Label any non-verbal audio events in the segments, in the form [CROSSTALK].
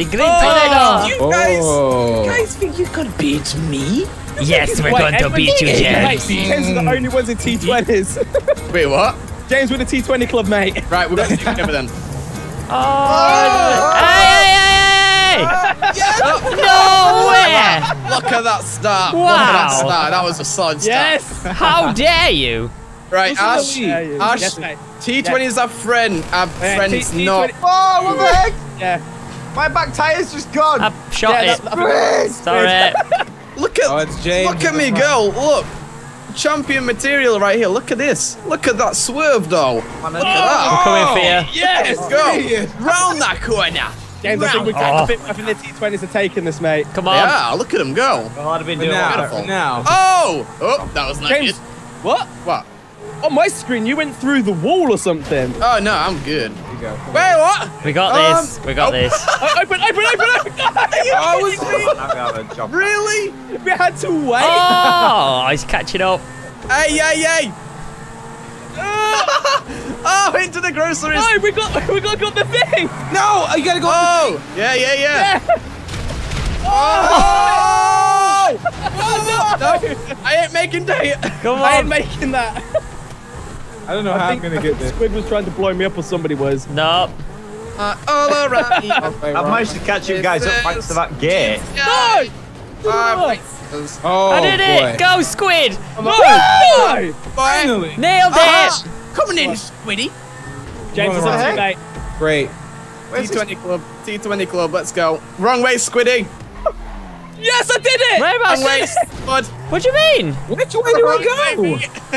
The green tornado. Oh, you guys, Oh. you guys think you could beat me? Yes, we're Wait, going to beat you, James. James is the only ones in T20s. [LAUGHS] Wait, what? James with the T20 club, mate. Right, we're going to take over then. [LAUGHS] Oh! Hey, hey, hey, hey! [LAUGHS] Oh, no way! Look at that start. Look Wow. at that start. That was a solid start. Yes. How dare you? Right, Listen to Ash. me. Yeah, yeah. Ash. Yes. T20 is our friend. Our Yeah, friend's T- not. T20 Oh, what the heck? Yeah. My back tire's just gone. I've shot Yeah, it. that- that- Sorry. [LAUGHS] Look at. Oh, it's James. Look at me go. Look. Champion material right here. Look at this. Look at that swerve though. Look at that. I'm coming for you. Oh, yes. Let's go. Round that corner. James, I think, we Oh. I think, I think the T20s are taking this, mate. Come on. Yeah, look at him go. Well, I'd have been doing now, Beautiful. now. Oh. oh! Oh, that was not James, good. what? What? On my screen, you went through the wall or something. Oh no, I'm good. Here you go. Wait, what? We got Um, this. We got oh. this. Oh, [LAUGHS] open, open, open, open! Oh, [LAUGHS] was me? I'd have a job. Really? we had to wait. Oh, he's catching up. Hey, hey, hey! [LAUGHS] oh, into the groceries. No, we got, we got, got the thing. No, you gotta go. Oh, yeah, yeah, yeah. Yeah. Oh! Oh, no. I ain't making day. Come I ain't on. making that. I don't know how I'm gonna get this. Squid was trying to blow me up or somebody was. No. Uh, all around me. [LAUGHS] Okay, I've managed to catch you guys up thanks to that gate. No! No. Oh, I did boy. it. Go, Squid. No. no. Finally. Nailed it. coming in, Squiddy. James is What the on heck? mate. Great. Where's? T20 club. T20 club. Let's go. Wrong way, Squiddy. Yes, I did it. Where about Wrong way. What do you mean? Which way do I go?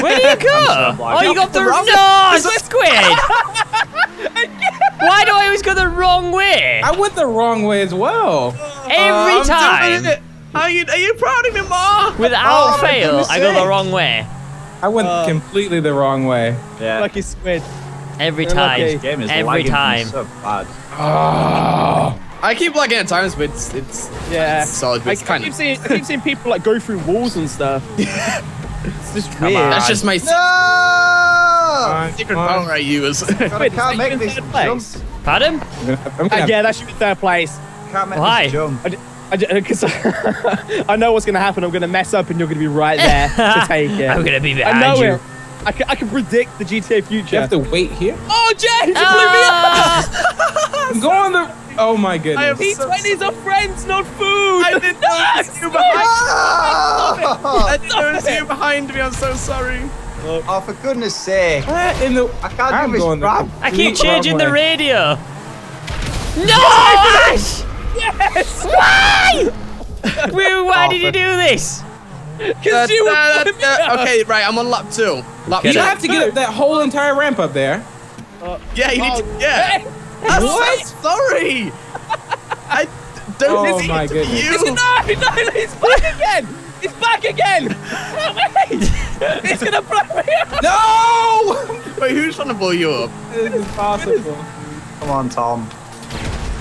Where do you go? [LAUGHS] so. Oh, you got the The wrong- no, Squid. [LAUGHS] Why do I always go the wrong way? I went the wrong way as well. Every I'm time. Are you, are you proud of me, Ma? Without Oh, fail, I go the wrong way. I went Uh, completely the wrong way. Yeah. Lucky Squid. Every You're time. lucky. Game is Every time. so bad. Oh. I keep lagging at times, but it's it's Yeah. it's solid. But I, it's I kind keep of. seeing, I keep seeing people like go through walls and stuff. [LAUGHS] it's just weird. on. That's just my No! Fine, secret fine. power I use. [LAUGHS] God, I Wait, can't make that this jump. third place? Pardon? I'm gonna I'm gonna Uh, yeah, that should be third place. Can't make Why? this jump. I, because [LAUGHS] I know what's going to happen. I'm going to mess up and you're going to be right there to take it. I'm gonna be I know you. it. I can, I can predict the GTA future. you have to wait here. oh, James, you blew me up! Ah! I'm going the. Oh my goodness. T20s are friends, not food! I [LAUGHS] didn't notice you behind. Oh, I didn't notice you behind me. I'm so sorry. oh, for goodness sake. What in the? I can't I'm do this going. I keep changing the radio. No, Ash! Yes! Why? [LAUGHS] Woo, Why oh, did you do this? Because you were Da- da- blowing da- Okay, right. I'm on lap two. Lap Get You two. have to get up that whole entire ramp up there. Yeah, you need Oh, to. Yeah. hey, I'm What? so sorry. I don't Oh need my to goodness. you. No, no, he's back again! He's back again! Wait! [LAUGHS] He's gonna blow me up! No! Wait, who's trying to blow you up? This is possible. Come on, Tom.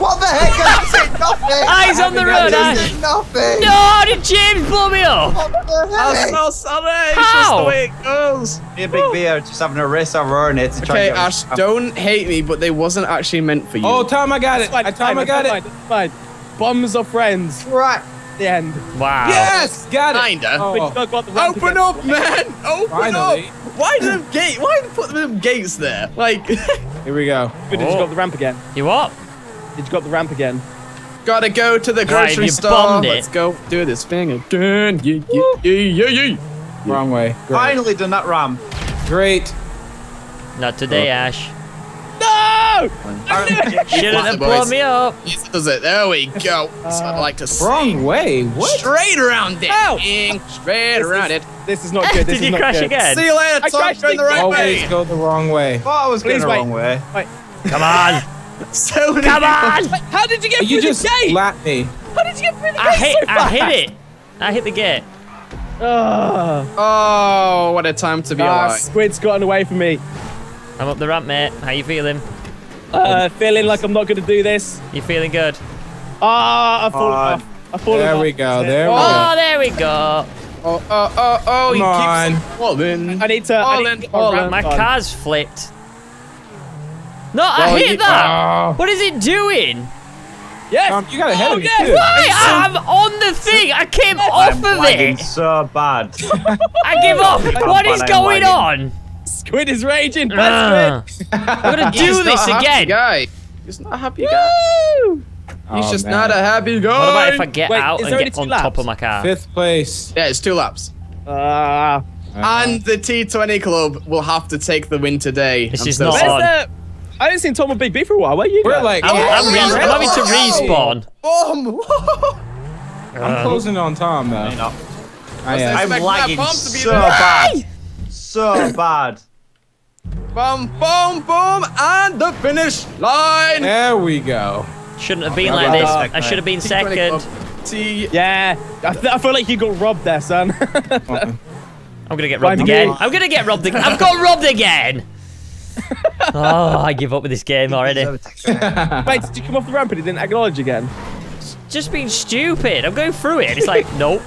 What the heck? I did nothing. [LAUGHS] Eyes on the road, I Ash. nothing. No, did James blow me up? What the heck? I'm heck? so sorry. It's just How? the way it goes. Me and Big B are just having a race over our here to try Okay, and get Ash, don't hate me, but they wasn't actually meant for you. Oh, Tom, I got it. Fine, I Tom, I got fine, it. Fine, fine. Bums are friends. Right. The end. Wow. Yes, got it. Kinda. Oh. Got Open up, man! Open Finally. up! Why did them gate? Why did put them gates there? Like, [LAUGHS] Here we go. Good, Did you got the ramp again? You what? Did you got the ramp again? gotta go to the Right, grocery you store. bombed. Let's go do this thing again. Yeah, yeah, yeah, yeah, yeah. Wrong way. Great. Finally done that ramp. Great. Not today, oh. Ash. No! Shouldn't have boys. blown me up. Yes, does it? There we go. So I like to see. Wrong way. What? Straight around it. Ow. Ing. Straight This around is- it. This is not good. [LAUGHS] This Did is you not crash good. again? See you later, I Tom. crashed Going the right Always way. go the wrong way. Thought I was going Please the wait. wrong way. Wait, Come on. [LAUGHS] So many Come on. wait, how did you get You through just the gate? You slapped me. How did you get through the I gate hit. so I fast? hit it. I hit the gate. Ugh. Oh, what a time to be Ah, alive. Squid's gotten away from me. I'm up the ramp, mate. How you feeling? Uh, feeling like I'm not going to do this. You feeling good? Ah, I've fallen Ah, off. I've fallen There off. we go. There we go. Oh, go. there we go. Oh, oh, oh, oh, he Come on. keeps falling. I need to. I need to get my fallen. My car's flipped. No, I Well, hit you- that. Oh. What is it doing? Yes. Tom, you got ahead oh, of me, yes. too. Why? I'm on the thing. I came off I'm of lagging it. so bad. [LAUGHS] I give up. What is going lagging. on? Squid is raging. Ugh. Best squid. I'm gonna do not this again. Guy. He's not a happy guy. He's Oh, just man. not a happy guy. What about if I get Wait, out is and get on two top of my car? Fifth place. Yeah, it's two laps. Ah. And the T20 Club will have to take the win today. This I'm is so not sorry. on. Where's the? I haven't seen Tom and Big B for a while. Where you? We're guys? like, I'm, oh, yeah, I'm, res- I'm having to respawn. Boom! Um, [LAUGHS] I'm um, closing on Tom though. You I am. I'm Expect lagging to be so there. bad. So bad. boom, boom, boom, and the finish line. There we go. Shouldn't have been How like this. that? I should have been T20 second. Club. T. Yeah. I, th- I feel like you got robbed there, son. [LAUGHS] I'm gonna get robbed me. again. I'm gonna get robbed again. I've got robbed again. [LAUGHS] oh, I give up with this game already. [LAUGHS] Wait, did you come off the ramp and it didn't acknowledge again? Just being stupid. I'm going through it. And it's like, [LAUGHS] nope.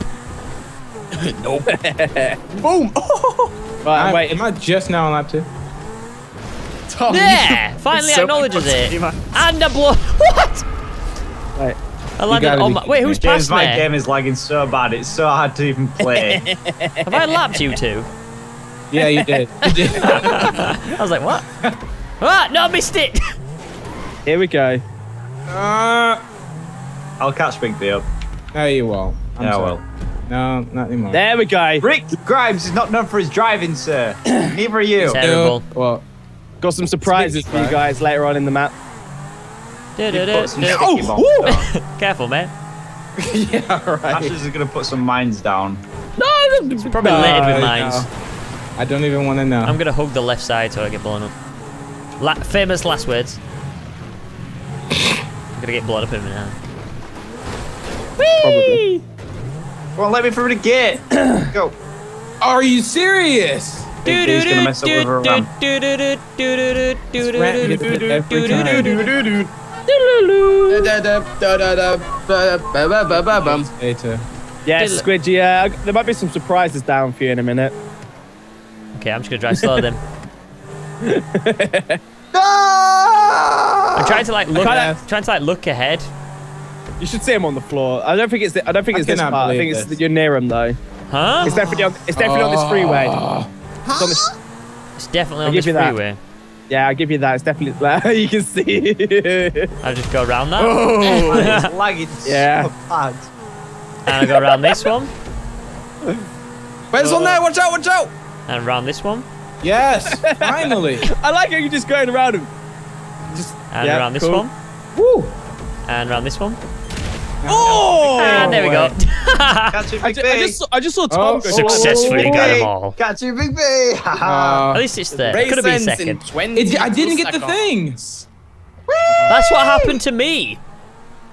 nope. Boom! Right, I'm, wait. am I just now on lap two? Tom, Yeah, finally so acknowledges it. And a blow. What? Wait. I landed on my. Wait, kidding who's me. James, passed my me? game is lagging so bad. It's so hard to even play. Have I lapped you two? Yeah, you did. You did. [LAUGHS] I was like, what? ah, no, I missed it. Here we go. uh, I'll catch Big B up. no, you won't. I'm Yeah, sorry. well. No, not anymore. There we go. Rick Grimes is not known for his driving, sir. [COUGHS] Neither are you. Terrible. No, Well, Got some surprises for you guys later on in the map. Put some sticky Oh. [LAUGHS] Careful, man. [LAUGHS] yeah, right. Ashes is gonna put some mines down. No, Probably No, littered with no. Mines. I don't even want to know. I'm gonna hug the left side so I get blown up. La- famous last words. I'm gonna get blown up in a minute. Probably. Come on, let me through the gate. Go. Are you serious? Big B's gonna mess up with her ramp. Rat hits it every time. Bum. Later. Yeah, Did- Squid, yeah. There might be some surprises down for you in a minute. Okay, I'm just gonna drive slow then. [LAUGHS] Ah! I'm trying to like look, kinda- trying to like look ahead. You should see him on the floor. I don't think it's. The, I don't think I it's this cannot part. I think it's this. you're near him though. Huh? It's definitely on. It's definitely on this ah. freeway. It's on this, It's definitely I'll on give this you that. freeway. yeah, I'll give you that. It's definitely. There. [LAUGHS] you can see. I'll just go around that, oh, [LAUGHS] It's lagging Yeah. so bad. and I go around this one, Where's one there? Watch out, watch out! And around this one, Yes, [LAUGHS] finally. I like how you're just going around him. Just, and Yeah, around this cool. one, Woo. and around this one, Oh! and there we go. Catch it, [LAUGHS] I, Big ju- B. I just, I just saw Tom Oh, go. Successfully Big got them all. Catch you, Big B. [LAUGHS] Uh, At least it's there. Race Could have been second. it, I didn't get the seconds. thing. That's what happened to me.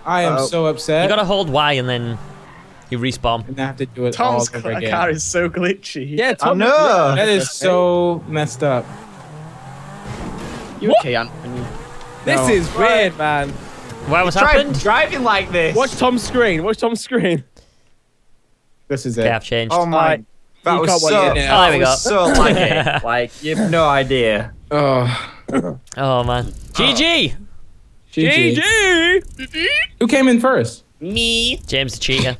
I am Uh-oh. so upset. You gotta hold Y and then you respawn. and I have to do it Tom's all over car is so glitchy. Yeah, I Tom. know. That is so messed up. You What? okay, Anthony? This No. is weird, man. Why was Try happened? driving like this. Watch Tom's screen. Watch Tom's screen. This is Okay, it. I've changed. Oh my. Alright. That You was can't so. watch it. Oh, there we go. was so [LAUGHS] laggy. like you have no idea. Oh, Oh man. GG. GG. Uh, GG. Who came in first? Me. James the cheater.